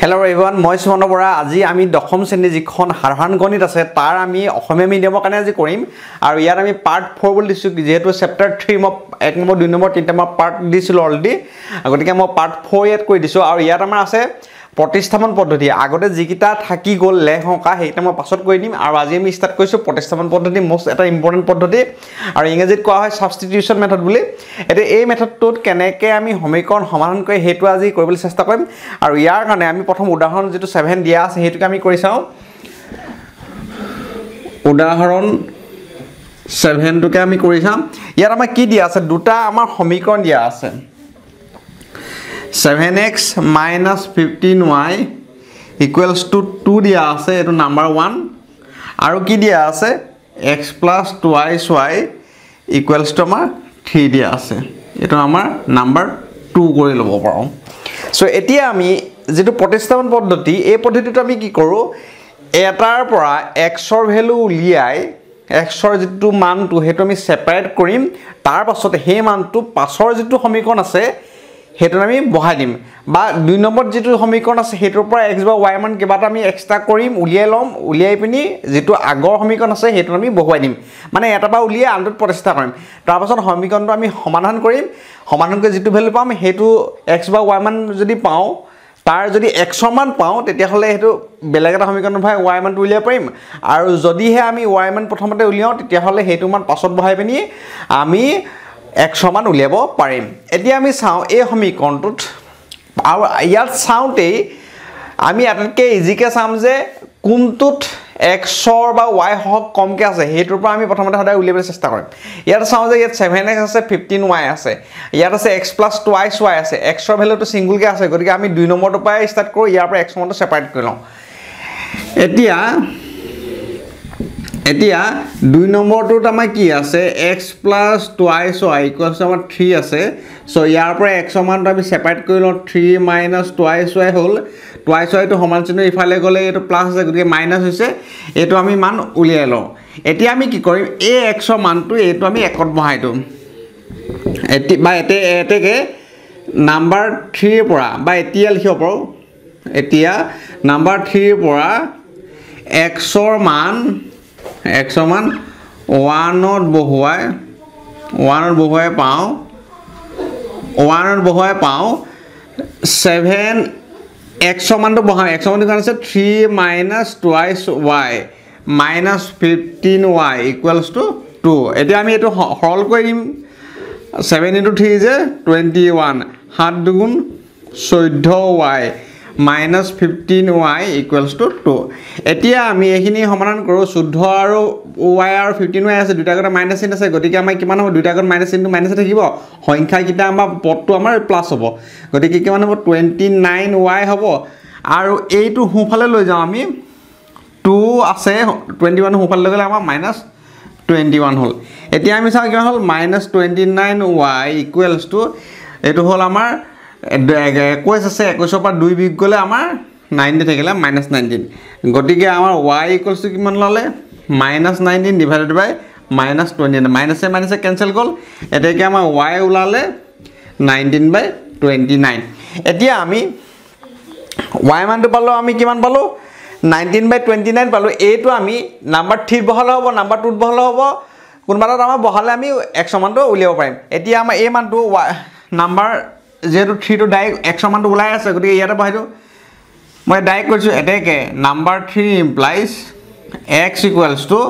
Hello Evan মই সুমন বৰা। আজি আমি দশম শ্ৰেণীৰ যিখন সাধাৰণ গণিত আছে তাৰ আমি অসমীয়া মিডিয়ামৰ কাৰণে আজি কৰিম। আৰু ইয়াত আমি পাৰ্ট ফ'ৰ বুলি দিছোঁ যিহেতু চেপ্টাৰ থ্ৰী মই এক নম্বৰ দুই নম্বৰ তিনিটা মই পাৰ্ট দিছিলোঁ অলৰেডি গতিকে মই পাৰ্ট ফ'ৰ ইয়াত কৰি দিছোঁ। আৰু ইয়াত আমাৰ আছে প্ৰতিস্থাপন পদ্ধতি। আগতে যিকেইটা থাকি গ'ল লেখ সংকা সেইকেইটা মই পাছত কৰি দিম আৰু আজি আমি ষ্টাৰ্ট কৰিছোঁ প্ৰতিস্থাপন পদ্ধতি মষ্ট এটা ইম্পৰ্টেণ্ট পদ্ধতি। আৰু ইংৰাজীত কোৱা হয় ছাবষ্টিটিউশ্যন মেথড বুলি। এতিয়া এই মেথডটোত কেনেকৈ আমি সমীকৰণ সমাধান কৰি সেইটো আজি কৰিবলৈ চেষ্টা কৰিম। আৰু ইয়াৰ কাৰণে আমি প্ৰথম উদাহৰণ যিটো ছেভেন দিয়া আছে সেইটোকে আমি কৰি চাওঁ। উদাহৰণ ছেভেনটোকে আমি কৰি চাম। ইয়াত আমাৰ কি দিয়া আছে? দুটা আমাৰ সমীকৰণ দিয়া আছে। Seven X minus fifteen Y equals to two দিয়া আছে এইটো নাম্বাৰ ওৱান আৰু কি দিয়া আছে? X plus twice Y equals to আমাৰ থ্ৰী দিয়া আছে। এইটো আমাৰ নাম্বাৰ টু কৰি ল'ব পাৰোঁ। চ' এতিয়া আমি যিটো প্ৰতিস্থাপন পদ্ধতি এই পদ্ধতিটো আমি কি কৰোঁ? এটাৰ পৰা এক্সৰ ভেলু উলিয়াই এক্সৰ যিটো মানটো সেইটো আমি ছেপাৰেট কৰিম। তাৰ পাছতে সেই মানটো পাছৰ যিটো সমীকৰণ আছে সেইটোত আমি বহাই দিম। বা দুই নম্বৰত যিটো সমীকৰণ আছে সেইটোৰ পৰা এক্স বা ৱাই মান কিবা এটা আমি এক্সট্ৰা কৰিম উলিয়াই ল'ম উলিয়াই পিনি যিটো আগৰ সমীকৰণ আছে সেইটোত আমি বহুৱাই দিম। মানে এটাৰ পৰা উলিয়াই আনটোত প্ৰতিষ্ঠা কৰিম। তাৰপাছত সমীকৰণটো আমি সমাধান কৰিম। সমাধান কৰি যিটো ভেলু পাম সেইটো এক্স বা ৱাই মান যদি পাওঁ তাৰ যদি এক্সৰ মান পাওঁ তেতিয়াহ'লে সেইটো বেলেগ এটা সমীকৰণ ভৰাই ৱাই মানটো উলিয়াব পাৰিম। আৰু যদিহে আমি ৱাই মান প্ৰথমতে উলিয়াওঁ তেতিয়াহ'লে সেইটো মান পাছত বহাই পিনি আমি এক্সৰ মান উলিয়াব পাৰিম। এতিয়া আমি চাওঁ এই সমীকৰণটোত আৰু ইয়াত চাওঁতেই আমি আটাইতকৈ ইজিকৈ চাম যে কোনটোত এক্সৰ বা ৱাই সহগ কমকৈ আছে সেইটোৰ পৰা আমি প্ৰথমতে সদায় উলিয়াবলৈ চেষ্টা কৰিম। ইয়াত চাওঁ যে ইয়াত ছেভেন এক্স আছে ফিফটিন ৱাই আছে। ইয়াত আছে এক্স প্লাছ টুৱাইছ ৱাই আছে এক্সৰ ভেলুটো ছিংগুলকৈ আছে গতিকে আমি দুই নম্বৰটোৰ পৰাই ষ্টাৰ্ট কৰোঁ ইয়াৰ পৰা এক্স নম্বৰটো ছেপাৰেট কৰি লওঁ। এতিয়া এতিয়া দুই নম্বৰটোত আমাৰ কি আছে? X plus twice Y equals আমাৰ থ্ৰী আছে। চ' ইয়াৰ পৰা এক্সৰ মানটো আমি ছেপাৰেট কৰি লওঁ। থ্ৰী মাইনাছ টুৱাইছ ৱাই হ'ল। টুৱাইছ ৱাইটো সমান চিহ্ন ইফালে গ'লে এইটো প্লাছ আছে গতিকে মাইনাছ হৈছে। এইটো আমি মান উলিয়াই লওঁ। এতিয়া আমি কি কৰিম? এই এক্সৰ মানটো এইটো আমি একত বহাই দিওঁ এটি বা এতে এতেকে নাম্বাৰ থ্ৰীৰ পৰা বা এতিয়া লিখিব পাৰোঁ। এতিয়া নাম্বাৰ থ্ৰীৰ পৰা এক্সৰ মান এক্সৰ মান ওৱানত বহুৱাই ওৱানত বহুৱাই পাওঁ ওৱানত বহুৱাই পাওঁ ছেভেন এক্সৰ মানটো বহাম এক্সৰ মানটো কিমান আছে three minus twice Y minus fifteen Y equals to two এতিয়া আমি এইটো সৰল কৰি দিম। ছেভেন ইণ্টু থ্ৰী যে টুৱেণ্টি ওৱান সাত দুগুণ চৈধ্য Y. Minus fifteen Y equals to two এতিয়া আমি এইখিনি সমাধান কৰোঁ চৈধ্য আৰু ৱাই আৰু ফিফটিন ৱাই আছে দুটা আগতে মাইনাছ চিন আছে গতিকে আমাৰ কিমান হ'ব? দুটা আগত মাইনাছ চিনটো মাইনাছে থাকিব। সংখ্যাকেইটা আমাৰ পদটো আমাৰ প্লাছ হ'ব। গতিকে কিমান হ'ব? টুৱেণ্টি নাইন ৱাই হ'ব। আৰু এইটো সোঁফালে লৈ যাওঁ আমি। টু আছে টুৱেণ্টি ওৱান সোঁফালে লৈ গ'লে আমাৰ মাইনাছ টুৱেণ্টি ওৱান হ'ল। এতিয়া আমি চাওঁ কিমান হ'ল? Minus twenty nine Y equals to এইটো হ'ল আমাৰ একৈছ আছে একৈছৰ পৰা দুই বিগ গ'লে আমাৰ নাইনটিন থাকিলে মাইনাছ নাইনটিন গতিকে আমাৰ ৱাই ইকুৱেলছ টু কিমান ওলালে minus nineteen divided by minus twenty nine মাইনাছে মাইনাছে কেঞ্চেল গ'ল। এতিয়াকে আমাৰ ৱাই ওলালে নাইনটিন বাই টুৱেণ্টি নাইন এতিয়া আমি ৱাই মানটো পালোঁ আমি কিমান পালোঁ? নাইনটিন বাই টুৱেণ্টি নাইন পালোঁ। এইটো আমি নাম্বাৰ থ্ৰীত বহালে হ'ব নাম্বাৰ টুত বহালে হ'ব। কোনোবা এটাত আমাৰ বহালে আমি এক্সৰ মানটো উলিয়াব পাৰিম। এতিয়া আমাৰ এই মানটো ৱাই নাম্বাৰ যিহেতু থ্ৰীটো ডাইৰেক্ট এক্সৰ মানটো ওলাই আছে গতিকে ইয়াতে দিওঁ। মই ডাইৰেক্ট কৈছোঁ এতেকে number three implies X equals to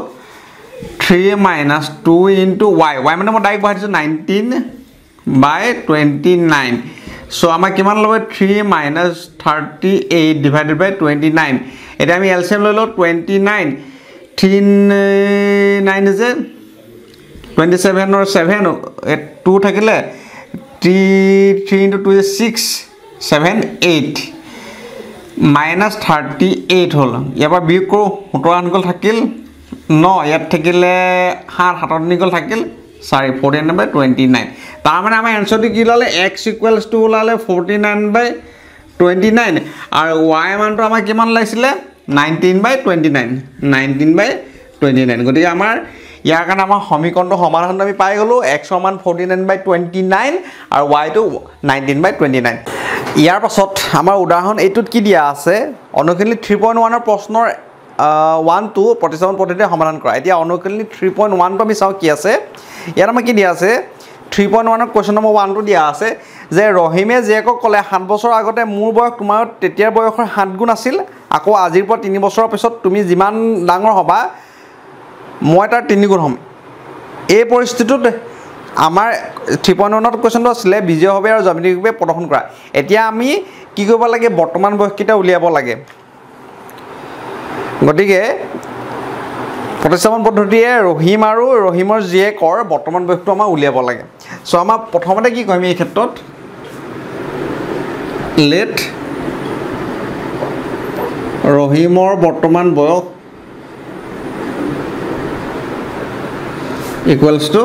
three minus two into Y Y মানে মই ডাইৰেক্ট দিছোঁ nineteen by twenty nine so' আমাৰ কিমান ল'ব? Three minus thirty eight divided by twenty nine এতিয়া আমি এল চি এম লৈ লওঁ টুৱেণ্টি নাইন থ্ৰী নাইন যে টুৱেণ্টি ছেভেনৰ ছেভেন টু থাকিলে three three into two six seven eight minus thirty eight হ'ল। ইয়াৰ পৰা বিয়োগ কৰোঁ সোতৰ আঠগল থাকিল ন ইয়াত থাকিলে সাত সাতত নিগল থাকিল চাৰি forty nine by twenty nine তাৰমানে আমাৰ এনচাৰটো কি ওলালে? এক্স ইকুৱেলছ টু ওলালে forty nine by twenty nine আৰু ৱাই মানটো আমাৰ কিমান ওলাইছিলে? Nineteen by twenty nine nineteen by twenty nine গতিকে আমাৰ ইয়াৰ কাৰণে আমাৰ সমীকৰণটো সমাধানটো আমি পাই গ'লোঁ এক্স সমান forty nine by twenty nine আৰু ৱাইটো নাইনটিন বাই টুৱেণ্টি নাইন ইয়াৰ পাছত আমাৰ উদাহৰণ এইটোত কি দিয়া আছে? অনুশীলনী থ্ৰী পইণ্ট ওৱানৰ প্ৰশ্নৰ ওৱান টু প্ৰতিস্থাপন পদ্ধতিৰে সমাধান কৰা। এতিয়া অনুশীলনী থ্ৰী পইণ্ট ওৱানটো আমি চাওঁ কি আছে? ইয়াত আমাৰ কি দিয়া আছে? থ্ৰী পইণ্ট ওৱানত কুৱেশ্যন নম্বৰ ওৱানটো দিয়া আছে যে ৰহিমে জীয়েকক ক'লে সাত বছৰ আগতে মোৰ বয়স তোমাৰ তেতিয়াৰ বয়সৰ সাত গুণ আছিল আকৌ আজিৰ পৰা তিনি বছৰৰ পিছত তুমি যিমান ডাঙৰ হ'বা মই তাৰ তিনিগুণ হ'ম। এই পৰিস্থিতিটোত আমাৰ থ্ৰী পইণ্ট ওৱানত কুৱেশ্যনটো আছিলে বিজয়ভাৱে আৰু জ্যামিতিকভাৱে প্ৰদৰ্শন কৰা। এতিয়া আমি কি কৰিব লাগে বৰ্তমান বয়সকেইটা উলিয়াব লাগে। গতিকে প্ৰতিস্থাপন পদ্ধতিয়ে ৰহিম আৰু ৰহিমৰ জীয়েকৰ বৰ্তমান বয়সটো আমাৰ উলিয়াব লাগে। চ' আমাৰ প্ৰথমতে কি কৰিম এই ক্ষেত্ৰত? লেট ৰহিমৰ বৰ্তমান বয়স ইকুৱেলছ টু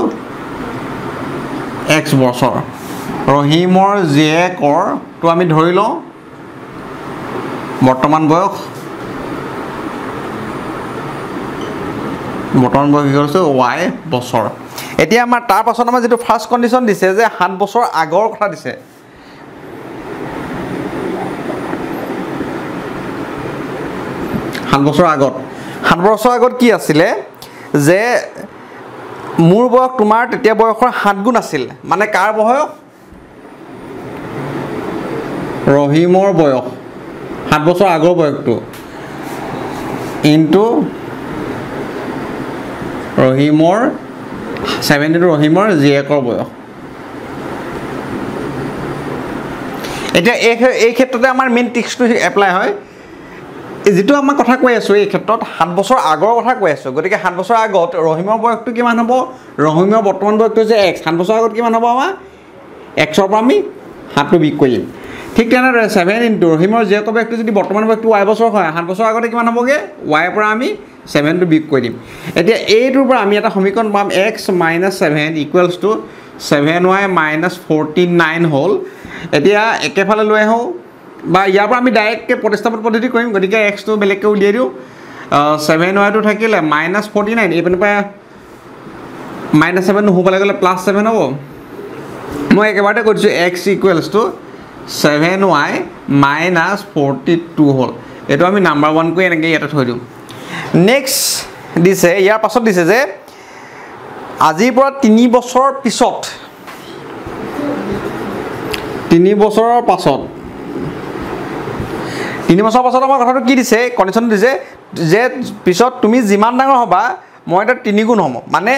এক্স বছৰ। ৰহিমৰ জীয়েকৰটো আমি ধৰি লওঁ বৰ্তমান বয়স। বৰ্তমান বয়স কি কৰিছোঁ? ৱাই বছৰ। এতিয়া আমাৰ তাৰ পাছত আমাৰ যিটো ফাৰ্ষ্ট কণ্ডিশ্যন দিছে যে সাত বছৰ আগৰ কথা দিছে। সাত বছৰ আগত। সাত বছৰ আগত কি আছিলে? যে মোৰ বয়স তোমাৰ তেতিয়া বয়সৰ সাত গুণ আছিল। মানে কাৰ বয়স? ৰহিমৰ বয়স। সাত বছৰ আগৰ বয়সটো। ইনটু ৰহিমৰ ছেভেন ইনটু ৰহিমৰ জীয়েকৰ বয়স। এতিয়া এই এই ক্ষেত্ৰতে আমাৰ মেইন টিক্সটো এপ্লাই হয়। যিটো আমাৰ কথা কৈ আছোঁ এই ক্ষেত্ৰত সাত বছৰ আগৰ কথা কৈ আছোঁ। গতিকে সাত বছৰ আগত ৰহিমৰ বয়সটো কিমান হ'ব? ৰহিমৰ বৰ্তমান বয়সটো হৈছে এক্স সাত বছৰ আগত কিমান হ'ব আমাৰ? এক্সৰ পৰা আমি সাতটো বিক কৰি দিম। ঠিক তেনেদৰে ছেভেন ইনটু ৰহিমৰ জীয়েকৰ বয়সটো যদি বৰ্তমান বয়সটো ৱাই বছৰ হয় সাত বছৰ আগতে কিমান হ'বগৈ? ৱাইৰ পৰা আমি ছেভেনটো বিক কৰি দিম। এতিয়া এইটোৰ পৰা আমি এটা সমীকৰণ পাম X minus seven equals to seven Y minus forty nine হ'ল এতিয়া একেফালে লৈ আহোঁ। বা ইয়াৰ পৰা আমি ডাইৰেক্টকৈ প্ৰতিস্থাপন পদ্ধতি কৰিম গতিকে এক্সটো বেলেগকৈ উলিয়াই দিওঁ। ছেভেন ৱাইটো থাকিলে মাইনাছ ফৰ্টি নাইন এইপিনৰ পৰা মাইনাছ ছেভেন সোঁফালে গ'লে প্লাছ ছেভেন হ'ব। মই একেবাৰতে কৈ দিছোঁ X equals to seven Y minus forty two হ'ল। এইটো আমি নাম্বাৰ ওৱান কৰি এনেকৈ ইয়াতে থৈ দিওঁ। নেক্সট দিছে ইয়াৰ পাছত দিছে যে আজিৰ পৰা তিনি বছৰ পিছত তিনি বছৰৰ পাছত তিনি বছৰৰ পাছত আমাৰ কথাটো কি দিছে কণ্ডিশ্যন দিছে যে পিছত তুমি যিমান ডাঙৰ হ'বা মই এতিয়া তিনিগুণ হ'ম। মানে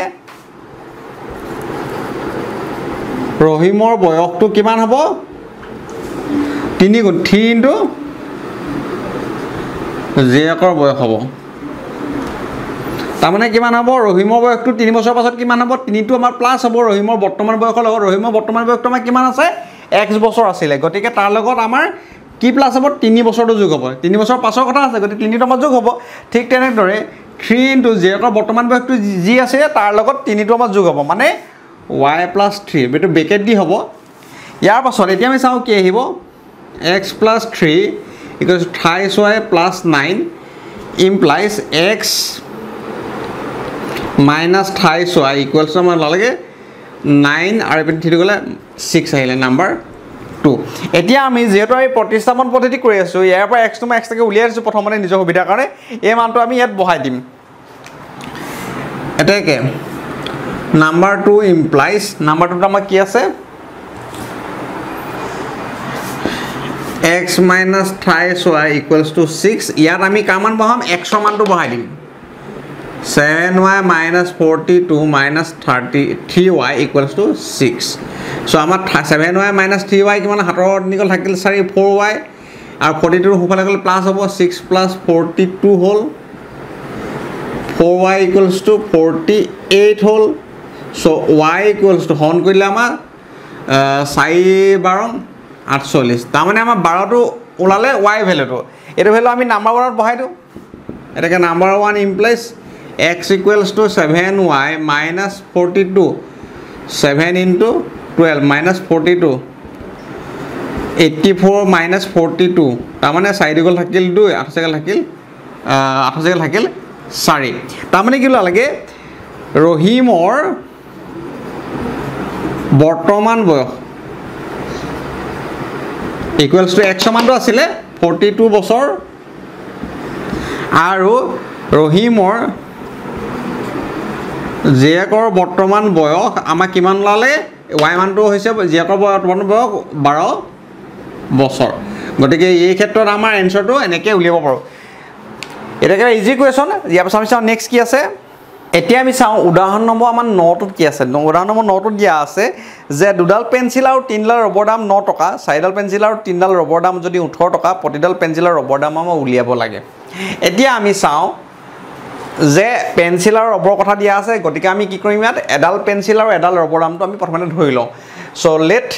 ৰহিমৰ বয়সটো কিমান হ'ব? তিনিগুণ থ্ৰী ইনটু জীয়েকৰ বয়স হ'ব। তাৰমানে কিমান হ'ব? ৰহিমৰ বয়সটো তিনি বছৰৰ পাছত কিমান হ'ব? তিনিটো আমাৰ প্লাছ হ'ব। ৰহিমৰ বৰ্তমান বয়সৰ লগত ৰহিমৰ বৰ্তমান বয়সটো আমাৰ কিমান আছে? এক্স বছৰ আছিলে। গতিকে তাৰ লগত আমাৰ কি প্লাছ হ'ব? তিনি বছৰটো যোগ হ'ব। তিনি বছৰ পাছৰ কথা আছে গতিকে তিনিটো আমাৰ যোগ হ'ব। ঠিক তেনেদৰে থ্ৰী ইনটু জীয়েকৰ বৰ্তমান বয়সটো যি আছে তাৰ লগত তিনিটো আমাৰ যোগ হ'ব। মানে ৱাই প্লাছ থ্ৰী এইটো বেকেট দি হ'ব। ইয়াৰ পাছত এতিয়া আমি চাওঁ কি আহিব। X plus three equals thrice Y plus nine implies X minus thrice Y equals আমাৰ ওলালেগৈ নাইন আৰু এইপিনে থ্ৰীটো গ'লে ছিক্স আহিলে। নাম্বাৰ এতিয়া আমি যিহেতু আমি প্ৰতিস্থাপন পদ্ধতি কৰি আছোঁ ইয়াৰ পৰা এক্সটো মই এক্সট্ৰাকৈ উলিয়াই দিছোঁ প্ৰথমতে নিজৰ সুবিধাৰ কাৰণে এই মানটো আমি ইয়াত বহাই দিম। এতেকে নাম্বাৰ টু ইমপ্লাইজ নাম্বাৰ টুত আমাৰ কি আছে? X minus thrice Y equals to six ইয়াত আমি কাৰ মান বহাম? এক্সৰ মানটো বহাই দিম। Seven Y minus forty two minus thirty three Y equals to six so' আমাৰ seven Y minus three Y কিমান? হাতৰ তিনিকল থাকিল চাৰি ফ'ৰ ৱাই আৰু ফৰ্টি টুৰ সোঁফালে গ'লে প্লাছ হ'ব ছিক্স প্লাছ ফৰ্টি টু হ'ল। Four Y equals to forty eight হ'ল। চ' ৱাই ইকুৱেলছ টু হৰণ কৰিলে আমাৰ চাৰি বাৰ আঠচল্লিছ। তাৰমানে আমাৰ বাৰটো ওলালে ৱাই ভেলুটো এইটো ভেলু আমি নাম্বাৰ ওৱানত বহাই দিওঁ। এতেকে number one implies forty two seven into twelve minus forty two eighty four minus forty two তাৰমানে চাৰি দীঘল থাকিল দুই আঠ চেকেল থাকিল আঠ চেকেল থাকিল চাৰি তাৰমানে কি ওলালেগে ৰহিমৰ বৰ্তমান বয়স ইকুৱেলছ টু এক্স মানটো আছিলে ফৰ্টি টু বছৰ আৰু ৰহিমৰ জীয়েকৰ বৰ্তমান বয়স আমাক কিমান ওলালে? ৱাই মানটো হৈছে জীয়েকৰ বৰ্তমান বয়স বাৰ বছৰ। গতিকে এই ক্ষেত্ৰত আমাৰ এনচাৰটো এনেকৈ উলিয়াব পাৰোঁ। এতিয়া একেবাৰে ইজি কুৱেশ্যন ইয়াৰ পাছত আমি চাওঁ নেক্সট কি আছে? এতিয়া আমি চাওঁ উদাহৰণ নম্বৰ আমাৰ নটোত কি আছে। উদাহৰণ নম্বৰ নটোত দিয়া আছে যে দুডাল পেঞ্চিল আৰু তিনিডাল ৰবৰ দাম ন টকা চাৰিডাল পেঞ্চিল আৰু তিনিডাল ৰবৰ দাম যদি ওঠৰ টকা প্ৰতিডাল পেঞ্চিল আৰু ৰবৰ দাম আমাৰ উলিয়াব লাগে। এতিয়া আমি চাওঁ যে পেঞ্চিল আৰু ৰবৰ কথা দিয়া আছে গতিকে আমি কি কৰিম ইয়াত? এডাল পেঞ্চিল আৰু এডাল ৰবৰ দামটো আমি প্ৰথমতে ধৰি লওঁ। চ' লেট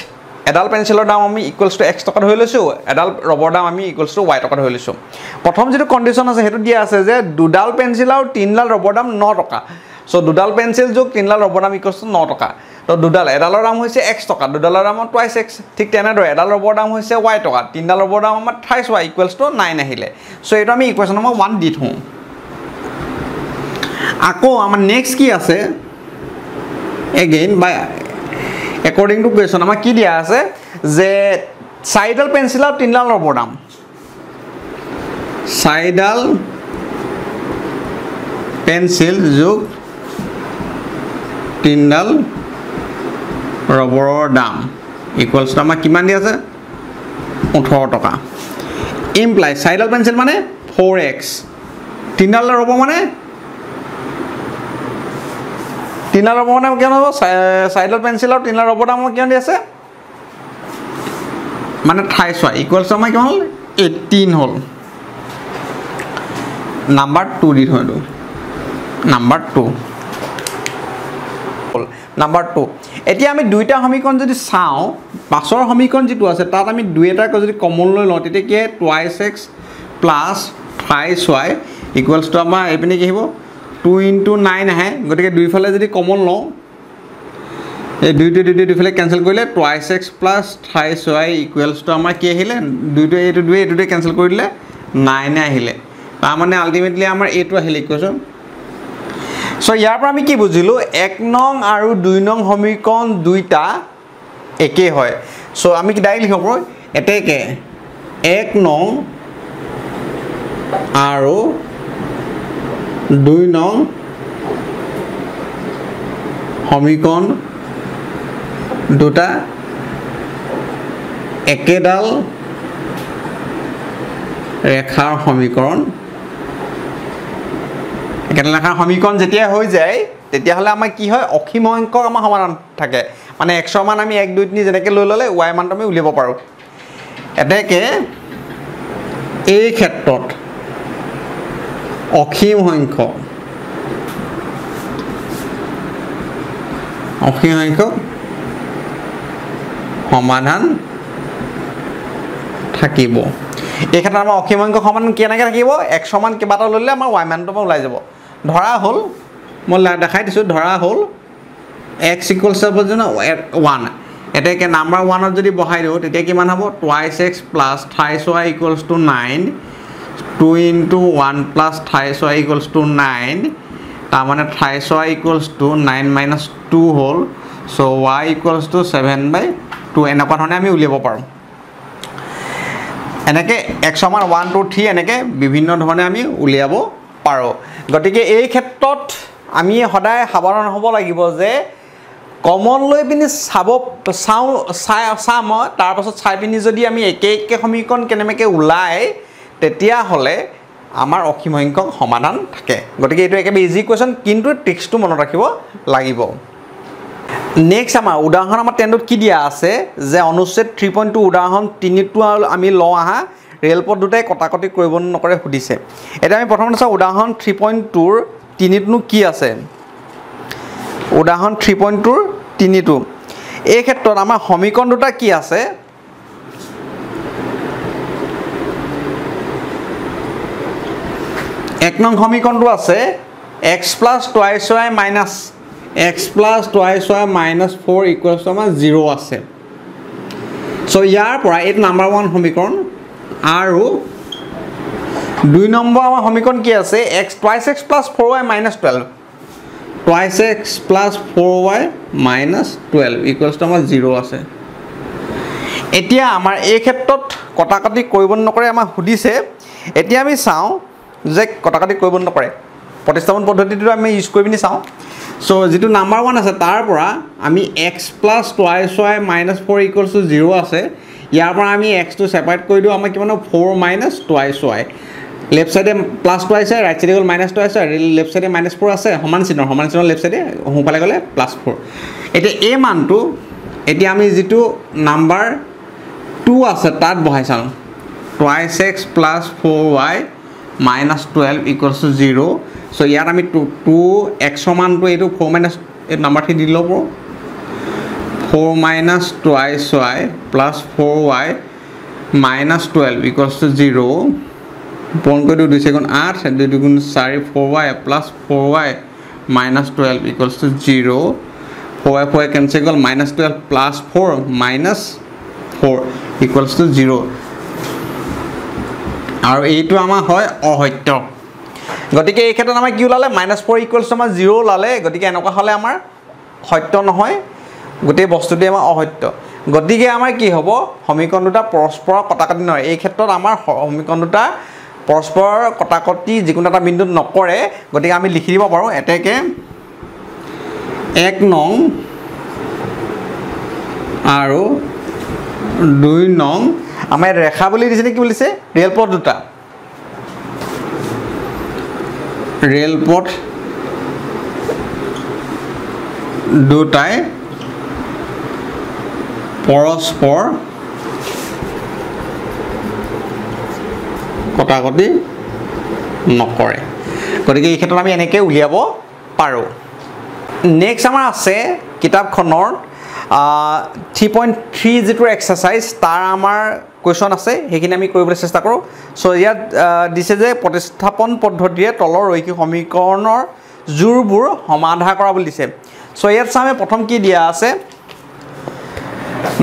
এডাল পেঞ্চিলৰ দাম আমি ইকুৱেলছ টু এক্স টকা ধৰি লৈছোঁ এডাল ৰবৰ দাম আমি ইকুৱেলছ টু ৱাই টকা ধৰি লৈছোঁ। প্ৰথম যিটো কণ্ডিশ্যন আছে সেইটো দিয়া আছে যে দুডাল পেঞ্চিল আৰু তিনিডাল ৰবৰ দাম ন টকা। চ' দুডাল পেঞ্চিল যোগ তিনিডাল ৰবৰ দাম ইকুৱেলছ টু ন টকা। তো দুডাল এডালৰ দাম হৈছে এক্স টকা দুডালৰ দাম টুৱাইছ এক্স ঠিক তেনেদৰে এডাল ৰবৰ দাম হৈছে ৱাই টকা তিনিডাল ৰবৰ দাম আমাৰ thrice Y equals to nine আহিলে। চ' এইটো আমি ইকুৱেশ্যন নম্বৰ ওৱান দি থওঁ। আকৌ আমাৰ নেক্সট কি আছে? Again by according to question আমাক কি দিয়া আছে? যে চাৰিডাল পেঞ্চিল আৰু তিনিডাল ৰবৰ দাম। চাৰিডাল পেঞ্চিল যোগ তিনিডাল ৰবৰৰ দাম। ইকুৱেলছ টু আমাক কিমান দি আছে? ওঠৰ টকা। ইমপ্লাই চাৰিডাল পেঞ্চিল মানে ফ'ৰ এক্স তিনিডাল ৰবৰ মানে তিনিডাল ৰবৰ দাম কিমান হ'ব চাৰিডাল পেঞ্চিল আৰু ৰবৰ দাম কিমান দি আছে? মানে ঠাই চোৱা ইকুৱেলছ আমাৰ কিমান হ'ল? এইটিন হ'ল। নাম্বাৰ টু দি থওঁ এইটো। নাম্বাৰ টু হ'ল। নাম্বাৰ টু এতিয়া আমি দুইটা সমীকৰণ যদি চাওঁ পাছৰ সমীকৰণ যিটো আছে তাত আমি দুই এটাকৈ যদি কমন লৈ লওঁ তেতিয়া কি twice X plus thrice Y equals to আমাৰ এইপিনে কি আহিব? টু ইনটু নাইন আহে। গতিকে দুইফালে যদি কমন লওঁ এই দুইটো দুইটো দুইফালে কেঞ্চেল কৰিলে twice X plus thrice Y equals to আমাৰ কি আহিলে? দুইটো এইটো দুই এইটোতে কেঞ্চেল কৰি দিলে নাইনে আহিলে। তাৰমানে আল্টিমেটলি আমাৰ এইটো আহিলে ইকুৱেশ্যন চ' ইয়াৰ পৰা আমি কি বুজিলোঁ? এক নং আৰু দুই নং সমীকৰণ দুইটা একেই হয়। চ' আমি ডাইৰেক্ট লিখিব পাৰোঁ? এতেকে এক নং আৰু দুই নং সমীকৰণ দুটা একেডাল ৰেখাৰ সমীকৰণ। একেডাল ৰেখাৰ সমীকৰণ যেতিয়া হৈ যায় তেতিয়াহ'লে আমাৰ কি হয়? অসীম সংখ্যক আমাৰ সমাধান থাকে। মানে এক্সৰ মান আমি এক দুই তিনি যেনেকৈ লৈ ল'লে ৱাই মানটো আমি উলিয়াব পাৰোঁ। এতেকে এই ক্ষেত্ৰত অসীম সংখ্যক। অসীম সংখ্যক সমাধান থাকিব। এই ক্ষেত্ৰত আমাৰ অসীম সংখ্যক সমাধান কেনেকৈ থাকিব? এক সমান কিবা এটা ল'লে আমাৰ ৱাই মানটো ওলাই যাব। ধৰা হ'ল মই দেখাই দিছোঁ ধৰা হ'ল এক্স ইকুৱেলছ ওৱান এতেকে নাম্বাৰ ওৱানত যদি বহাই দিওঁ তেতিয়া কিমান হ'ব? Twice X plus thrice Y equals to nine two into one plus thrice Y equals to nine তাৰমানে thrice Y equals to nine minus two হ'ল so' Y equals to seven by two এনেকুৱা ধৰণে আমি উলিয়াব পাৰোঁ। এনেকৈ এক সমান ওৱান টু থ্ৰী এনেকৈ বিভিন্ন ধৰণে আমি উলিয়াব পাৰোঁ। গতিকে এই ক্ষেত্ৰত আমি সদায় সাৱধান হ'ব লাগিব যে কমন লৈ পিনি চাব চাওঁ চাই চাম তাৰপাছত চাই পিনি যদি আমি একে একে সমীকৰণ কেনেবাকৈ ওলায় তেতিয়াহ'লে আমাৰ অসীম সংখ্যক সমাধান থাকে। গতিকে এইটো একেবাৰে ইজি কুৱেশ্যন কিন্তু ট্ৰিক্সটো মনত ৰাখিব লাগিব। নেক্সট আমাৰ উদাহৰণ আমাৰ টেনটোত কি দিয়া আছে যে অনুচ্ছেদ থ্ৰী পইণ্ট টু উদাহৰণ তিনিটো আমি লওঁ আহা ৰেলপথ দুটাই কটাকটি কৰিব নকৰে সুধিছে। এতিয়া আমি প্ৰথমতে চাওঁ উদাহৰণ থ্ৰী পইণ্ট টুৰ তিনিটোনো কি আছে? উদাহৰণ থ্ৰী পইণ্ট টুৰ তিনিটো। এই ক্ষেত্ৰত আমাৰ সমীকৰণ দুটা কি আছে? এক নং সমীকৰণটো আছে X plus twice Y minus X plus twice Y minus four equals to আমাৰ জিৰ' আছে। চ' ইয়াৰ পৰা এইটো নাম্বাৰ ওৱান সমীকৰণ আৰু দুই নম্বৰ আমাৰ সমীকৰণ কি আছে X twice X plus four Y minus twelve twice X plus four Y minus twelve equals to আমাৰ জিৰ' আছে। এতিয়া আমাৰ এই ক্ষেত্ৰত কটা কাটি কৰিব নকৰে আমাক সুধিছে এতিয়া আমি চাওঁ যে কটা কাটি কৰিব নকৰে প্ৰতিস্থাপন পদ্ধতিটো আমি ইউজ কৰি পিনি চাওঁ। চ' যিটো নাম্বাৰ ওৱান আছে তাৰ পৰা আমি x plus twice y minus four equals to zero' আছে। ইয়াৰ পৰা আমি এক্সটো ছেপাৰেট কৰি দিওঁ আমাৰ কিমান four minus twice y left ছাইডে প্লাছ টু আছে ৰাইট ছাইডে গ'ল মাইনাছ টু আছে লেফ্ট ছাইডে মাইনাছ ফ'ৰ আছে সমান চিহ্নৰ সমান চিহ্নৰ লেফ্ট ছাইডে সোঁফালে গ'লে প্লাছ ফ'ৰ এতিয়া এই মানটো এতিয়া আমি যিটো নাম্বাৰ টু আছে তাত বহাই চাওঁ twice x plus four y minus twelve equals to zero' so' ইয়াত আমি টু টু এক্সৰ মানটো এইটো ফ'ৰ মাইনাছ এই নাম্বাৰটো দি ল'ব। Four minus twice y plus four y minus twelve equals to zero' পূৰণ কৰি দিওঁ দুই চেগুণ আঠ দুই দুগুণ চাৰি four y plus four y minus twelve equals to zero' four y four y cancel গ'ল minus twelve plus four minus four equals to zero' আৰু এইটো আমাৰ হয় অসত্য। গতিকে এই ক্ষেত্ৰত আমাৰ কি ওলালে? মাইনাছ ফ'ৰ ইকুৱেলছ আমাৰ জিৰ' ওলালে। গতিকে এনেকুৱা হ'লে আমাৰ সত্য নহয়। গোটেই বস্তুটোৱে আমাৰ অসত্য। গতিকে আমাৰ কি হ'ব? সমীকৰণ দুটা পৰস্পৰৰ কটাকটি নহয়। এই ক্ষেত্ৰত আমাৰ সমীকৰণ দুটা পৰস্পৰৰ কটাকটি যিকোনো এটা বিন্দুত নকৰে। গতিকে আমি লিখি দিব পাৰোঁ এতেকে এক নং আৰু দুই নং আমাৰ ইয়াত ৰেখা বুলি দিছে নে কি বুলিছে? ৰে'ল পথ দুটা। ৰে'ল পথ দুটাই পৰস্পৰ কটাকটি নকৰে। গতিকে এই ক্ষেত্ৰত আমি এনেকৈ উলিয়াব পাৰোঁ। নেক্সট আমাৰ আছে কিতাপখনৰ থ্ৰী পইণ্ট থ্ৰী যিটো এক্সাৰচাইজ তাৰ আমাৰ কুৱেশ্যন আছে সেইখিনি আমি কৰিবলৈ চেষ্টা কৰোঁ। চ' ইয়াত দিছে যে প্ৰতিস্থাপন পদ্ধতিৰে তলৰ ৰৈখিক সমীকৰণৰ জোৰবোৰ সমাধা কৰা বুলি দিছে। চ' ইয়াত চামে প্ৰথম কি দিয়া আছে?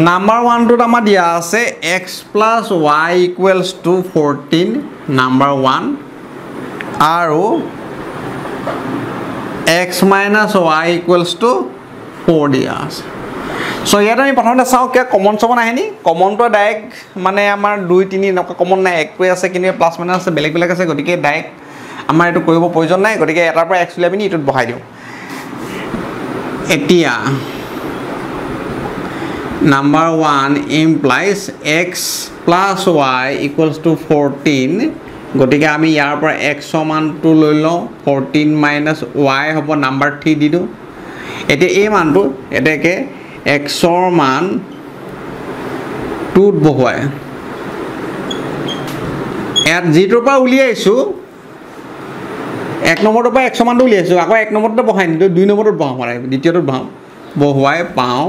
নাম্বাৰ ওৱানটোত আমাৰ দিয়া আছে x plus y equals to fourteen number one আৰু x minus y equals to four দিয়া আছে। চ' ইয়াত আমি প্ৰথমতে চাওঁ কিয় কমন চমন আহে নি কমনটো ডাইৰেক্ট মানে আমাৰ দুই তিনি এনেকুৱা কমন নাই। একটোৱে আছে কিন্তু প্লাছ মাইনাছ আছে বেলেগ বেলেগ আছে গতিকে ডাইৰেক্ট আমাৰ এইটো কৰিব প্ৰয়োজন নাই। গতিকে এটাৰ পৰা এক্স উলিয়াই পিনি এইটোত বহাই দিওঁ। এতিয়া number one implies x plus y equals to fourteen গতিকে আমি ইয়াৰ পৰা এক্সৰ মানটো লৈ লওঁ। ফৰ্টিন মাইনাছ ৱাই হ'ব নাম্বাৰ থ্ৰী দি দিওঁ। এতিয়া এই মানটো এতেকে এক্সৰ মান টুত বহুৱাই। ইয়াত যিটোৰ পৰা উলিয়াইছোঁ এক নম্বৰটোৰ পৰা এক্সৰ মানটো উলিয়াইছোঁ আকৌ এক নম্বৰটোতে বহাই নিদিওঁ দুই নম্বৰটোত বহাওঁ মানে দ্বিতীয়টোত বহাওঁ বহুৱাই পাওঁ।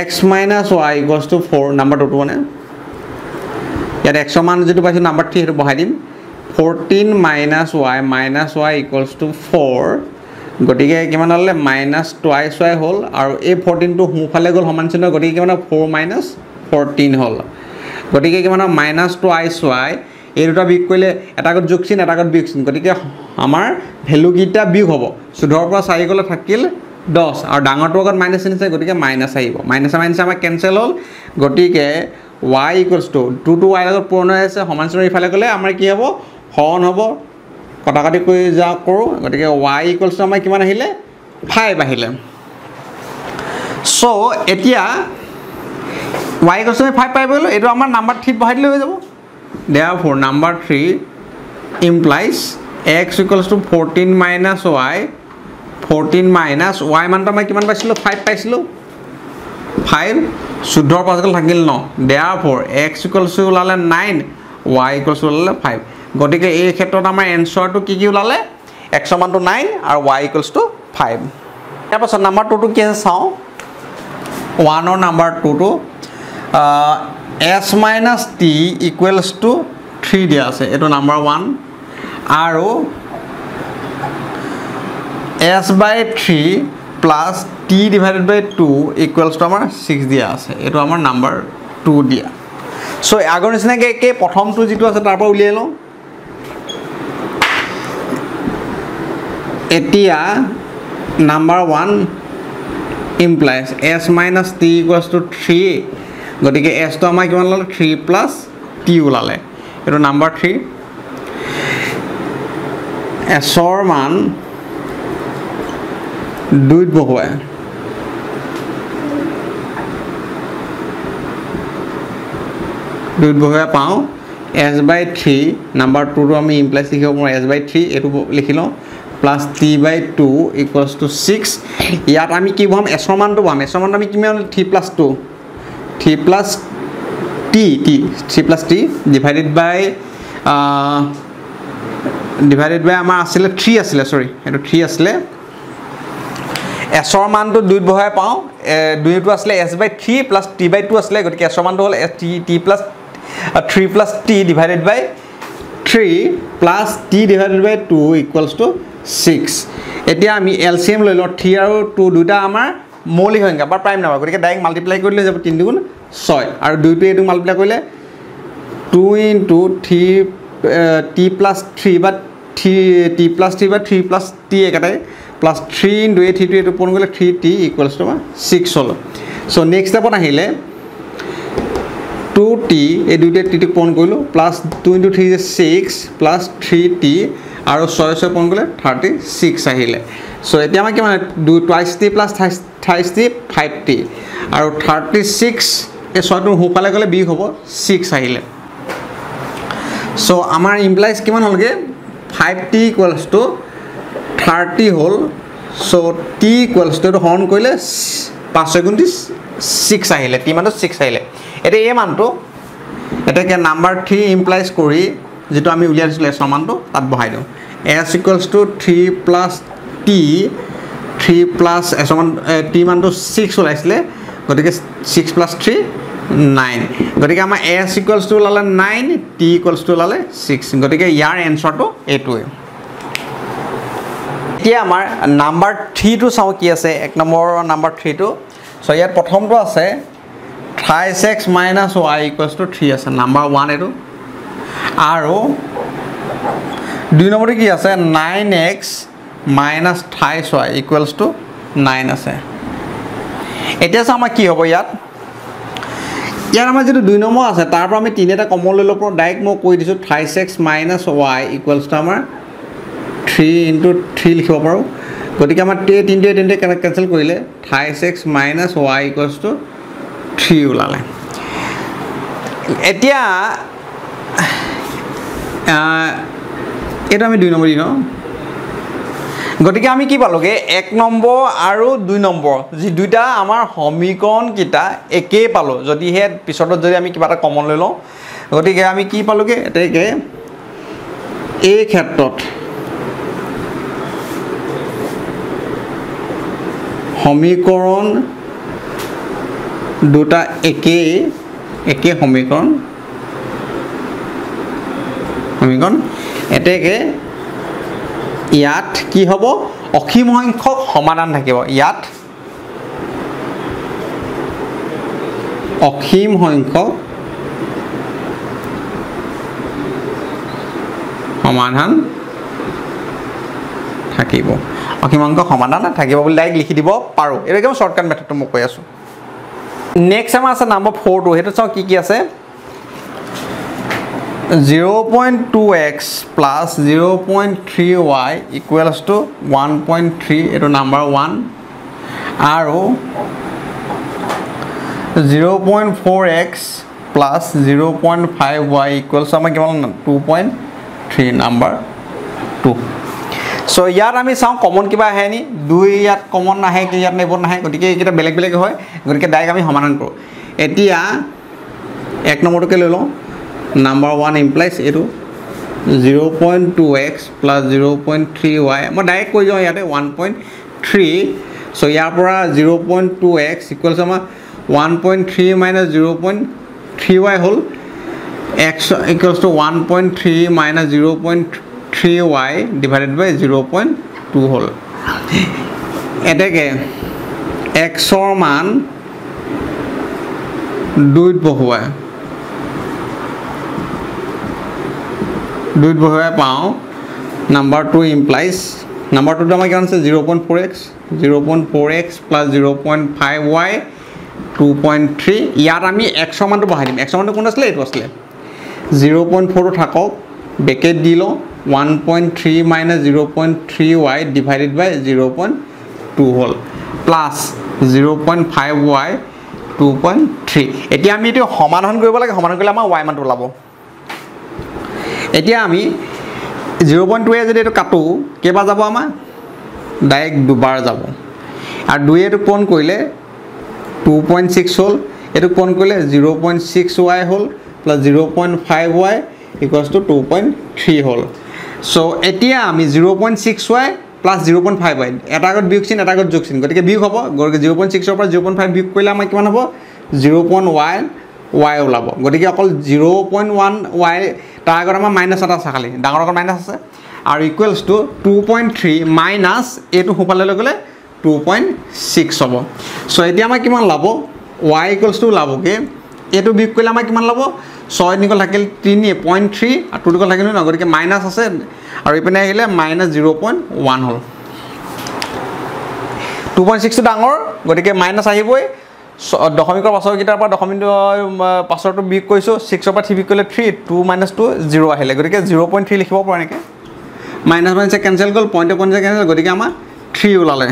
X minus y equals to four number টুটো মানে ইয়াত এক্সৰ মান যিটো পাইছোঁ নাম্বাৰ থ্ৰী সেইটো বহাই দিম। Fourteen minus y minus y equals to four গতিকে কিমান হ'লে মাইনাছ টুৱাইছ ৱাই হ'ল আৰু এই ফৰ্টিনটো সোঁফালে গ'ল সমান চিহ্ন গতিকে কিমান ফ'ৰ মাইনাছ ফৰ্টিন হ'ল। গতিকে কিমান মাইনাছ টুৱাইছ ৱাই এই দুটা বিয়োগ কৰিলে এটা আগত যোগ চিন এটা আগত বিয়োগ চিন গতিকে আমাৰ ভেলুকেইটা বিয়োগ হ'ব? চৈধ্যৰ পৰা চাৰি গ'লে থাকিল দহ। আৰু ডাঙৰটোৰ আগত মাইনাছ চিন আছে গতিকে মাইনাছ আহিব। মাইনাছে মাইনাছে আমাৰ কেঞ্চেল হ'ল। গতিকে y equals to two two ৱাইৰ লগত পূৰণ হৈ আছে সমান চিনৰ ইফালে গ'লে আমাৰ কি হ'ব? হৰণ হ'ব। কটা কাটি কৰি যা কৰোঁ গতিকে ৱাই ইকুৱেলছ আমাৰ কিমান আহিলে? ফাইভ আহিলে। চ' এতিয়া ৱাই ইকুৱেলছ আমি ফাইভ পাই গ'লোঁ এইটো আমাৰ নাম্বাৰ থ্ৰীত বহাই দিলে হৈ যাব। Therefore number three implies x equals to fourteen minus y fourteen minus y মানটো মই কিমান পাইছিলোঁ? ফাইভ পাইছিলোঁ। ফাইভ চৈধ্যৰ গ'ল থাকিল ন। দেয়াৰ ফ'ৰ এক্স ইকুৱেলছ ওলালে নাইন ৱাই ইকুৱেলছ ওলালে ফাইভ গতিকে এই ক্ষেত্ৰত আমাৰ এনচাৰটো কি কি ওলালে? এক্সৰ মানটো নাইন আৰু ৱাই ইকুৱেলছ টু ফাইভ তাৰপাছত নাম্বাৰ টুটো কি আছে চাওঁ। ওৱানৰ number টুটো s minus t equals to three দিয়া আছে। এইটো নাম্বাৰ ওৱান আৰু s by three plus t divided by two equals to আমাৰ ছিক্স দিয়া আছে। এইটো আমাৰ নাম্বাৰ টু দিয়া। চ' আগৰ নিচিনাকৈ একে প্ৰথমটো যিটো আছে তাৰ পৰা উলিয়াই লওঁ। এতিয়া number one implies s minus t equals to three গতিকে এছটো আমাৰ কিমান ওলালে? থ্ৰী প্লাছ টি ওলালে। এইটো নাম্বাৰ থ্ৰী এছৰ মান দুইত বহুৱাই। দুইত বহুৱাই পাওঁ। এছ বাই থ্ৰী নাম্বাৰ টুটো আমি ইমপ্লাইজ লিখিব পাৰোঁ। এছ বাই থ্ৰী এইটো লিখি লওঁ। Plus t by two equals to six ইয়াত আমি কি পাম? এছৰ মানটো পাম। এছৰ মানটো আমি কিমান three plus two three plus t t three plus t divided by divided by আমাৰ আছিলে থ্ৰী আছিলে চৰি এইটো থ্ৰী আছিলে। এছৰ মানটো দুইত বহাই পাওঁ। দুইটো আছিলে s by three plus t by two আছিলে গতিকে এছৰ মানটো হ'ল t t plus three plus t divided by three plus t divided by two equals to six এতিয়া আমি এল চি এম লৈ লওঁ থ্ৰী আৰু টু দুটা আমাৰ মৌলিক সংখ্যা বা প্ৰাইম নাম্বাৰ গতিকে ডাইৰেক্ট মাল্টিপ্লাই কৰিলে যাব তিনি দুগুণ ছয়। আৰু দুইটো এইটো মাল্টিপ্লাই কৰিলে two into three t plus three বা থ্ৰী টি প্লাছ থ্ৰী বা থ্ৰী প্লাছ টি একেটাই প্লাছ থ্ৰী ইনটু এই থ্ৰীটো এইটো পূৰণ কৰিলে থ্ৰী টি ইকুৱেলছ টু আমাৰ ছিক্স হ'ল। চ' নেক্সট ষ্টেপত আহিলে টু টি এই দুইটা টিটোক পূৰণ কৰিলোঁ plus two into three six plus three t আৰু ছয় ছয় পূৰণ কৰিলে থাৰ্টি ছিক্স আহিলে। চ' এতিয়া আমাৰ কিমান? দুই twice t plus thrice t five t আৰু থাৰ্টি ছিক্স এই ছয়টোৰ সোঁফালে গ'লে বি হ'ব ছিক্স আহিলে। চ' আমাৰ ইমপ্লাইজ কিমান হ'লগৈ? Five t equals to thirty হ'ল। চ' টি ইকুৱেলছ টু এইটো হৰণ কৰিলে পাঁচ ছয় গুণটি ছিক্স আহিলে। টি মানটো ছিক্স আহিলে। এতিয়া এই মানটো এতিয়া নাম্বাৰ থ্ৰী ইমপ্লাইজ কৰি যিটো আমি উলিয়াই দিছিলোঁ এছৰ মানটো তাত বহাই দিওঁ। S equals to three plus t three plus এছৰ মান টি মানটো ছিক্স ওলাইছিলে গতিকে ছিক্স প্লাছ থ্ৰী নাইন গতিকে আমাৰ এছ ইকুৱেলছ টু ওলালে নাইন টি ইকুৱেলছ টু ওলালে ছিক্স গতিকে ইয়াৰ এনচাৰটো এইটোৱে এতিয়া আমাৰ নাম্বাৰ থ্ৰীটো চাওঁ কি আছে এক নম্বৰৰ নাম্বাৰ থ্ৰীটো চ' ইয়াত প্ৰথমটো আছে thrice x minus y equals to three আছে। নাম্বাৰ ওৱান এইটো। আৰু দুই নম্বৰটো কি আছে? Nine x minus thrice y equals to nine আছে। এতিয়া চাওঁ আমাৰ কি হ'ব ইয়াত। ইয়াত আমাৰ যিটো দুই নম্বৰ আছে তাৰ পৰা আমি তিনি এটা কমন লৈ ল'ব পাৰোঁ। ডাইৰেক্ট মই কৈ দিছোঁ thrice x minus y equals to আমাৰ থ্ৰী ইনটু থ্ৰী লিখিব পাৰোঁ। গতিকে আমাৰ টি তিনিটোৱে তিনিটোৱে কেঞ্চেল কৰিলে thrice x minus y equals to three ওলালে। এতিয়া এইটো আমি দুই নম্বৰ দি লওঁ গতিকে আমি কি পালোঁগৈ? এক নম্বৰ আৰু দুই নম্বৰ। যি দুইটা আমাৰ সমীকৰণকেইটা একেই পালোঁ। যদিহে পিছতো যদি আমি কিবা এটা কমন লৈ লওঁ গতিকে আমি কি পালোঁগৈ? এতেকে এই ক্ষেত্ৰত সমীকৰণ দুটা একেই একে সমীকৰণ সমীকৰণ এতেকে ইয়াত কি হ'ব? অসীম সংখ্যক সমাধান থাকিব। ইয়াত অসীম সংখ্যক সমাধান থাকিব। অসীম সংখ্যক সমাধান থাকিব বুলি ডাইৰেক্ট লিখি দিব পাৰোঁ। এইটো একদম শ্বৰ্টকাট মেথডটো মই কৈ আছোঁ। নেক্সট আমাৰ আছে নাম্বাৰ ফ'ৰটো সেইটো চাওঁ কি কি আছে? Zero' point two x plus zero' point three y equals to one point three এইটো নাম্বাৰ ওৱান আৰু zero' point four x plus zero' point five y equals আমাৰ কিমান two point three number two so' ইয়াত আমি চাওঁ common কিবা আহে নি? দুই ইয়াত কমন নাহে কি ইয়াত এইবোৰ নাহে গতিকে এইকেইটা বেলেগ বেলেগ হয় গতিকে ডাইৰেক্ট আমি সমাধান কৰোঁ। এতিয়া এক নম্বৰটোকে লৈ লওঁ। নাম্বাৰ ওৱান ইমপ্লাইজ এইটো zero' point two x plus zero' point three y মই ডাইৰেক্ট কৈ যাওঁ ইয়াতে ওৱান পইণ্ট থ্ৰী চ' ইয়াৰ পৰা zero' point two x equals আমাৰ one point three minus zero' point three y হ'ল x equals to one point three minus zero' point three y divided by zero' point two হ'ল। এতেকে এক্সৰ মান দুইত বহুৱাই দুইত বহুৱাই পাওঁ। নাম্বাৰ টু ইমপ্লাইজ নাম্বাৰ টুটো আমাৰ কিমান আছে? Zero' point four x zero' point four x plus zero' point five y two point three ইয়াত আমি এক্সৰ মানটো বহাই দিম। এক্সৰ মানটো কোন আছিলে? এইটো আছিলে। জিৰ' পইণ্ট ফ'ৰটো থাকক বেকেট দি লওঁ। One point three minus zero' point three y divided by zero' point two হ'ল। Plus zero' point five y two point three এতিয়া আমি এইটো সমাধান কৰিব লাগে। সমাধান কৰিলে আমাৰ ৱাই মানটো ওলাব। এতিয়া আমি জিৰ' পইণ্ট টুৱে যদি এইটো কাটোঁ কেইবাৰ যাব আমাৰ? ডাইৰেক্ট দুবাৰ যাব। আৰু দুয়ে এইটো পূৰণ কৰিলে টু পইণ্ট ছিক্স হ'ল। এইটো পূৰণ কৰিলে জিৰ' পইণ্ট ছিক্স ৱাই হ'ল plus zero' point five y equals to two point three হ'ল। চ' এতিয়া আমি zero' point six y plus zero' point five y এটা আগত বিয়োগ চিন এটা আগত যোগ চিন। গতিকে বিয়োগ হ'ব গতিকে জিৰ' পইণ্ট ছিক্সৰ পৰা জিৰ' পইণ্ট ফাইভ বিয়োগ কৰিলে আমাৰ কিমান হ'ব? জিৰ' পইণ্ট ৱাই ৱাই ওলাব। গতিকে অকল জিৰ' পইণ্ট ওৱান ৱাই তাৰ আগত আমাৰ মাইনাছ এটা আছে খালি। ডাঙৰ আগত মাইনাছ আছে। আৰু equals to two point three minus এইটো সোঁফালে লৈ গ'লে টু পইণ্ট ছিক্স হ'ব। চ' এতিয়া আমাৰ কিমান ল'ব? ৱাই ইকুৱেলছ টু ওলাবগৈ এইটো বিয়োগ কৰিলে আমাৰ কিমান ল'ব? ছয় নিকল থাকিল তিনি পইণ্ট থ্ৰী আৰু টু নিকল থাকিল ন গতিকে মাইনাছ আছে। আৰু ইপিনে আহিলে মাইনাছ জিৰ' পইণ্ট ওৱান হ'ল। টু পইণ্ট ছিক্সটো ডাঙৰ গতিকে মাইনাছ আহিবই। দশমিকৰ পাছৰকেইটাৰ পৰা দশমিকৰ পাছৰটো বিয়োগ কৰিছোঁ ছিক্সৰ পৰা থ্ৰী বিয়োগ কৰিলে three two minus two zero' আহিলে। গতিকে জিৰ' পইণ্ট থ্ৰী লিখিব পৰা এনেকৈ। মাইনাছ মাইনাছে কেঞ্চেল গ'ল পইণ্টে পইণ্টে কেঞ্চেল গতিকে আমাৰ থ্ৰী ওলালে।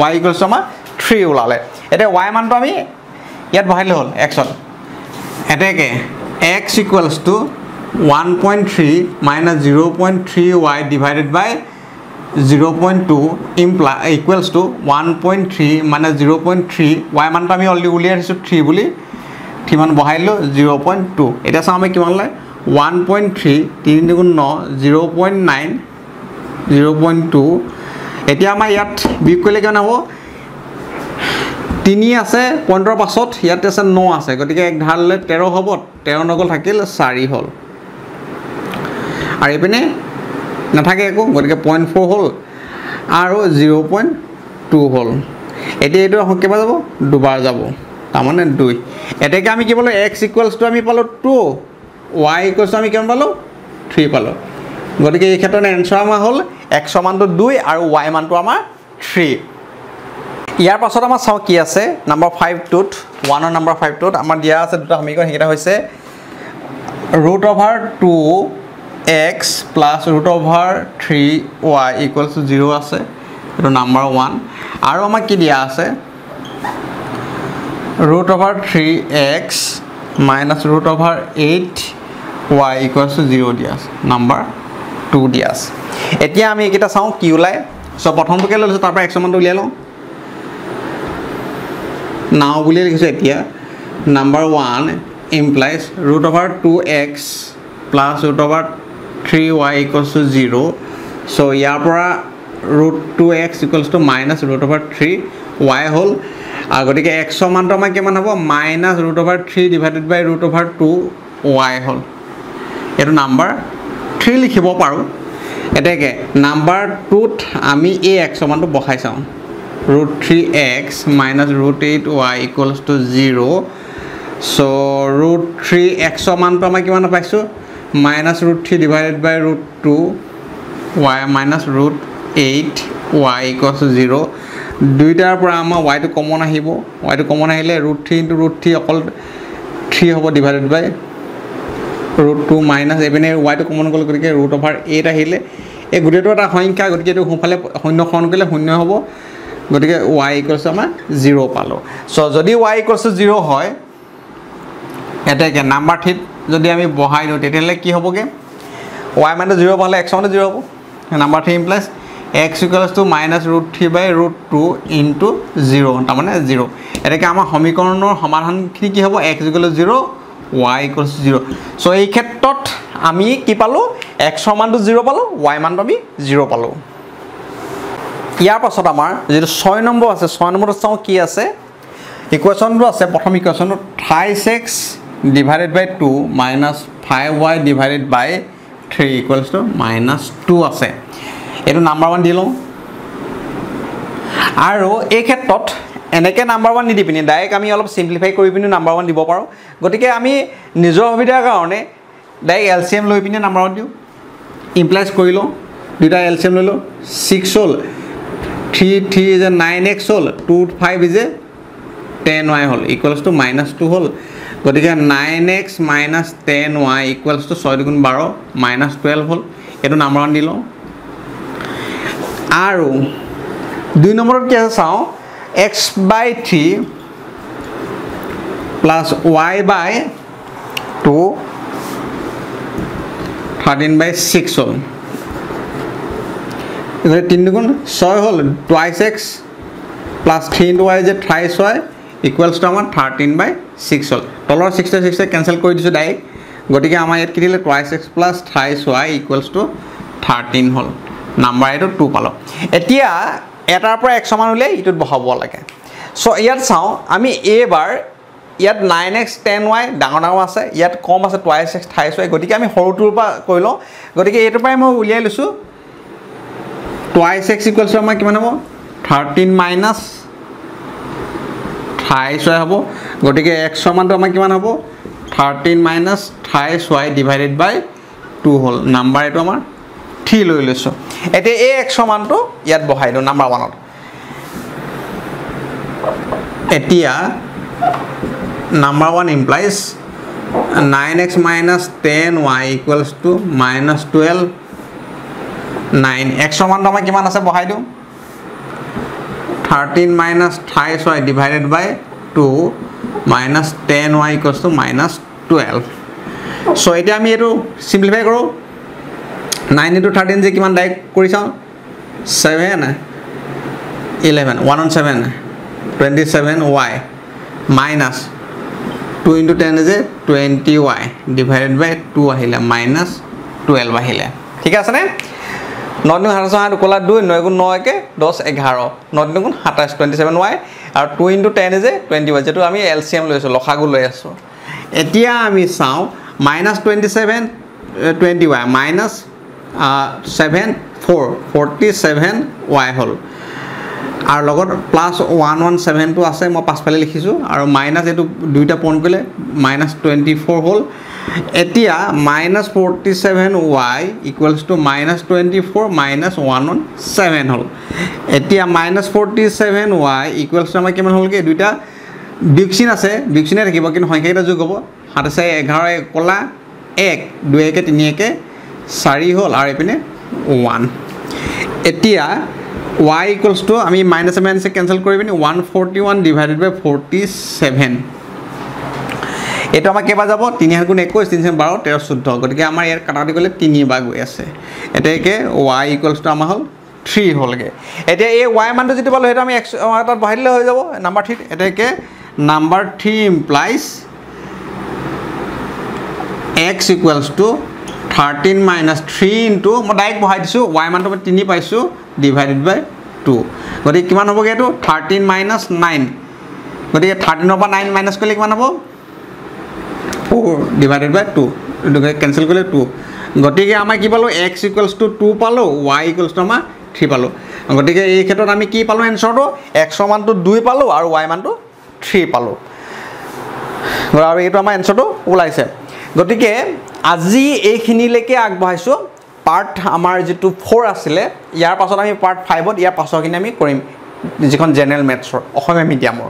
ৱাই ইকুৱেলছ আমাৰ থ্ৰী ওলালে। এতিয়া ৱাই মানটো আমি ইয়াত বহাইলে হ'ল এক্সত এতেকে x equals to one point three minus zero' point three y divided by zero' point two implies equals to one point three minus zero' point three y মানটো আমি অলৰেডি উলিয়াই দিছোঁ থ্ৰী বুলি। থ্ৰী মান বহাই দিলোঁ জিৰ' পইণ্ট টু এতিয়া চাওঁ আমি কিমান লয় ওৱান পইণ্ট থ্ৰী তিনি দুগুণ ন zero' point nine zero' point two এতিয়া আমাৰ ইয়াত বিয়োগ কৰিলে কিমান হ'ব? তিনি আছে পইণ্টৰ পাছত ইয়াত আছে ন আছে। গতিকে এক ধাৰ ল'লে তেৰ হ'ব তেৰ নগল থাকিল চাৰি হ'ল। আৰু এইপিনে নাথাকে একো গতিকে পইণ্ট ফ'ৰ হ'ল আৰু জিৰ' পইণ্ট টু হ'ল। এতিয়া এইটো কেইবাৰ যাব? দুবাৰ যাব। তাৰমানে দুই। এতেকে আমি কি পালোঁ? এক্স ইকুৱেলছটো আমি পালোঁ টু ৱাই ইকুৱেলছটো আমি কিমান পালোঁ? থ্ৰী পালোঁ। গতিকে এই ক্ষেত্ৰত এনচাৰ আমাৰ হ'ল এক্সৰ মানটো দুই আৰু ৱাই মানটো আমাৰ থ্ৰী ইয়াৰ পাছত আমাৰ চাওঁ কি আছে। নাম্বাৰ ফাইভটোত ওৱানৰ নাম্বাৰ ফাইভটোত আমাৰ দিয়া আছে দুটা সমীকৰণ সেইকেইটা হৈছে root over two x plus root over three y equals to zero' আছে এইটো নাম্বাৰ ওৱান আৰু আমাক কি দিয়া আছে? Root over three x minus root over eight y equals to zero' দিয়া আছে নাম্বাৰ টু দিয়া আছে। এতিয়া আমি এইকেইটা চাওঁ কি ওলায়। চ' প্ৰথমটোকে লৈ লৈছোঁ তাৰপৰা মানটো উলিয়াই লওঁ। নাও বুলিয়ে লিখিছোঁ এতিয়া number one implies root over two x plus root over equals to zero' so' ইয়াৰ পৰা root two x equals to minus root over three y হ'ল আৰু গতিকে এক্সৰ মানটো আমাৰ কিমান হ'ব? Minus root over three divided by root over two y হ'ল এইটো নাম্বাৰ থ্ৰী লিখিব পাৰোঁ। এতেকে নাম্বাৰ টুত আমি এই এক্সৰ মানটো বহাই চাওঁ। Root three x minus root eight y equals to zero' so' root three এক্সৰ মানটো আমাৰ কিমান পাইছোঁ? Minus root three divided by root two y minus root eight y equals to zero' দুইটাৰ পৰা আমাৰ ৱাইটো কমন আহিব। ৱাইটো কমন আহিলে root three into root three অকল থ্ৰী হ'ব divided by root two minus এইপিনে ৱাইটো কমন গ'ল গতিকে ৰুট অভাৰ এইট আহিলে। এই গোটেইটো এটা সংখ্যা গতিকে এইটো সোঁফালে শূন্য সৰণ কৰিলে শূন্য হ'ব। গতিকে ৱাই ইকুৱেলছ আমাৰ জিৰ' পালোঁ। চ' যদি ৱাই ইকুৱেলছ জিৰ' হয় এতেকে নাম্বাৰ থ্ৰীত যদি আমি বহাই দিওঁ তেতিয়াহ'লে কি হ'বগৈ? ৱাই মানটো জিৰ' পালে এক্স মানটো জিৰ' হ'ব। Number three implies x equals to minus root three by root two into zero' তাৰমানে জিৰ' এতেকে আমাৰ সমীকৰণৰ সমাধানখিনি কি হ'ব? X equal zero' y equals zero' so' এই ক্ষেত্ৰত আমি কি পালোঁ? এক্সৰ মানটো জিৰ' পালোঁ ৱাই মানটো আমি জিৰ' পালোঁ। ইয়াৰ পাছত আমাৰ যিটো ছয় নম্বৰ আছে ছয় নম্বৰত চাওঁ কি আছে? ইকুৱেশ্যনটো আছে প্ৰথম ইকুৱেশ্যনটো thrice x divided by two minus five y divided by three equals to minus two আছে। এইটো নাম্বাৰ ওৱান দি লওঁ। আৰু এই ক্ষেত্ৰত এনেকৈ নাম্বাৰ ওৱান নিদি পিনি ডাইৰেক্ট আমি অলপ চিম্প্লিফাই কৰি পিনি নাম্বাৰ ওৱান দিব পাৰোঁ। গতিকে আমি নিজৰ সুবিধাৰ কাৰণে ডাইৰেক্ট এল চি এম লৈ পিনি নাম্বাৰ ওৱান দিওঁ। ইমপ্লাইজ কৰি লওঁ। দুইটা এল চি এম ল'লোঁ ছিক্স হ'ল। Three three is a nine x হ'ল। Two five is a ten y হ'ল। ইকুৱেলছ টু মাইনাছ টু হ'ল। গতিকে nine x minus ten y equals to ছয় দুগুণ বাৰ মাইনাছ টুৱেল্ভ হ'ল এইটো নাম্বাৰ দি লওঁ আৰু দুই নম্বৰত কি আছে চাওঁ x by three plus y by two thirteen by six হ'ল। তিনি দুগুণ ছয় হ'ল twice x plus three into y যে থ্ৰাইছ ৱাই ইকুৱেলছ টু আমাৰ থাৰ্টিন বাই ছিক্স হ'ল। তলৰ ছিক্সটি ছিক্সে কেঞ্চেল কৰি দিছোঁ ডাইৰেক্ট গতিকে আমাৰ ইয়াত কি দিলে twice x plus thrice y equals to thirteen হ'ল। নাম্বাৰ এইটো টু পালোঁ। এতিয়া এটাৰ পৰা এক সমান উলিয়াই ইটোত বহাব লাগে। চ' ইয়াত চাওঁ আমি এইবাৰ ইয়াত নাইন এক্স টেন ৱাই ডাঙৰ ডাঙৰ আছে ইয়াত কম আছে টুৱাইছ এক্স থাইছ ৱাই গতিকে আমি সৰুটোৰ পৰা কৰি লওঁ। গতিকে এইটোৰ পৰাই মই উলিয়াই লৈছোঁ। টুৱাইছ এক্স ইকুৱেলছ টু আমাৰ কিমান হ'ব? থাৰ্টিন মাইনাছ থাইছ ৱাই হ'ব। গতিকে এক্স মানটো আমাৰ কিমান হ'ব? Thirteen minus thrice y divided by two হ'ল নাম্বাৰ এইটো আমাৰ থ্ৰী লৈ লৈছোঁ। এতিয়া এই এক্স মানটো ইয়াত বহাই দিওঁ নাম্বাৰ ওৱানত এতিয়া number one implies nine x minus ten y equals to minus twelve nine এক্সৰ মানটো আমাৰ কিমান আছে বহাই দিওঁ। Thirteen minus thrice y divided by two minus ten y equals to minus twelve so' এতিয়া আমি এইটো চিম্প্লিফাই কৰোঁ। নাইন ইণ্টু থাৰ্টিন যে কিমান ডাইৰেক্ট কৰি চাওঁ seven eleven one on seven twenty seven y minus two into ten যে twenty y divided by two আহিলে মাইনাছ টুৱেল্ভ আহিলে। ঠিক আছেনে? ন দিন সাতাইছ সাত ক'লা দুই ন গুণ একে দহ এঘাৰ। ন দিন গুণ সাতাইছ টুৱেণ্টি ছেভেন ৱাই আৰু টু ইণ্টু টেন যে টুৱেণ্টি ৱাই যিটো আমি এল চি এম লৈ আছোঁ লখাগু লৈ আছোঁ। এতিয়া আমি চাওঁ minus twenty seven twenty y minus seven four forty seven y হ'ল। আৰু লগত প্লাছ ওৱান ওৱান ছেভেনটো আছে মই পাছফালে লিখিছোঁ। আৰু মাইনাছ এইটো দুইটা পইণ্ট কৰিলে মাইনাছ টুৱেণ্টি ফ'ৰ হ'ল। এতিয়া minus forty seven y equals to minus twenty four minus one one seven হ'ল। এতিয়া minus forty seven y equals to আমাৰ কিমান হ'লগৈ দুইটা বিকচিন আছে। বিকচিনে থাকিব কিন্তু সংখ্যাকেইটা যোগ হ'ব? সাত চাৰি এক ক'লা এক দুই একে তিনি একে চাৰি হ'ল। আৰু এইপিনে ওৱান এতিয়া ৱাই ইকুৱেলছ টু আমি মাইনাছে মাইনাছে কেঞ্চেল কৰি পিনি one forty one divided by forty seven এইটো আমাৰ কেইবাৰ যাব? তিনি সাত গুণ একৈছ তিনি চাৰি বাৰ তেৰ চৈধ্য। গতিকে আমাৰ ইয়াত কাটা কাটি গ'লে তিনিবাৰ গৈ আছে। এতিয়াকে ৱাই ইকুৱেলছ টু আমাৰ হ'ল থ্ৰী হ'লগৈ। এতিয়া এই ৱাই মানটো যিটো পালোঁ সেইটো আমি এক্স তাত বহাই দিলে হৈ যাব। নাম্বাৰ থ্ৰীত এতিয়াকে number three implies x equals to thirteen minus three into মই ডাইৰেক্ট বহাই দিছোঁ ৱাই মানটো মই তিনি পাইছোঁ ডিভাইডেড বাই টু গতিকে কিমান হ'বগৈ এইটো? থাৰ্টিন মাইনাছ নাইন গতিকে থাৰ্টিনৰ পৰা নাইন মাইনাছ কৰিলে কিমান হ'ব? Four divided by two cancel কৰিলে টু গতিকে আমাৰ কি পালোঁ? এক্স ইকুৱেলছ টু টু পালোঁ ৱাই ইকুৱেলছ টু আমাৰ থ্ৰী পালোঁ। গতিকে এই ক্ষেত্ৰত আমি কি পালোঁ এনচাৰটো এক্সৰ মানটো দুই পালোঁ আৰু ৱাই মানটো থ্ৰী পালোঁ। আৰু এইটো আমাৰ এনচাৰটো ওলাইছে। গতিকে আজি এইখিনিলৈকে আগবঢ়াইছোঁ। পাৰ্ট আমাৰ যিটো ফ'ৰ আছিলে ইয়াৰ পাছত আমি পাৰ্ট ফাইভত ইয়াৰ পাছৰখিনি আমি কৰিম যিখন জেনেৰেল মেথছৰ অসমীয়া মিডিয়ামৰ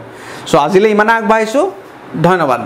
চ' আজিলৈ ইমানে আগবাঢ়িছোঁ ধন্যবাদ।